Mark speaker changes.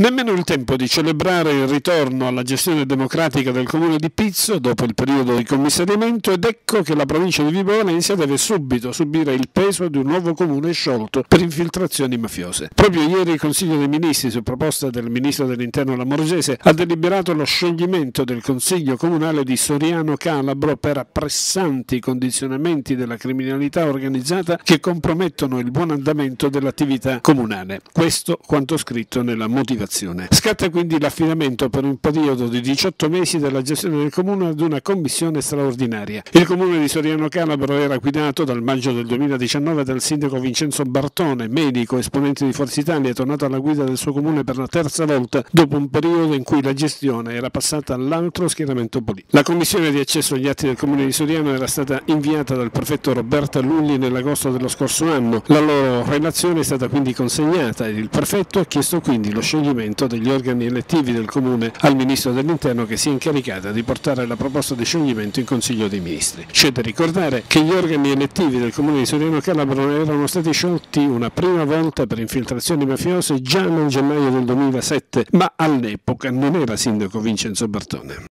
Speaker 1: Nemmeno il tempo di celebrare il ritorno alla gestione democratica del comune di Pizzo dopo il periodo di commissariamento ed ecco che la provincia di Vibo Valentia deve subito subire il peso di un nuovo comune sciolto per infiltrazioni mafiose. Proprio ieri il Consiglio dei Ministri, su proposta del Ministro dell'Interno Lamorgese, ha deliberato lo scioglimento del Consiglio comunale di Soriano Calabro per pressanti condizionamenti della criminalità organizzata che compromettono il buon andamento dell'attività comunale. Questo quanto scritto nella motivazione amministrazione. Scatta quindi l'affidamento per un periodo di 18 mesi della gestione del comune ad una commissione straordinaria. Il comune di Soriano Calabro era guidato dal maggio del 2019 dal sindaco Vincenzo Bartone, medico, esponente di Forza Italia, tornato alla guida del suo comune per la terza volta dopo un periodo in cui la gestione era passata all'altro schieramento politico. La commissione di accesso agli atti del comune di Soriano era stata inviata dal prefetto Roberta Lulli nell'agosto dello scorso anno. La loro relazione è stata quindi consegnata ed il prefetto ha chiesto quindi lo scioglimento scioglimento degli organi elettivi del Comune al Ministro dell'Interno che si è incaricata di portare la proposta di scioglimento in Consiglio dei Ministri. C'è da ricordare che gli organi elettivi del Comune di Soriano Calabro erano stati sciolti una prima volta per infiltrazioni mafiose già nel gennaio del 2007, ma all'epoca non era sindaco Vincenzo Bertone.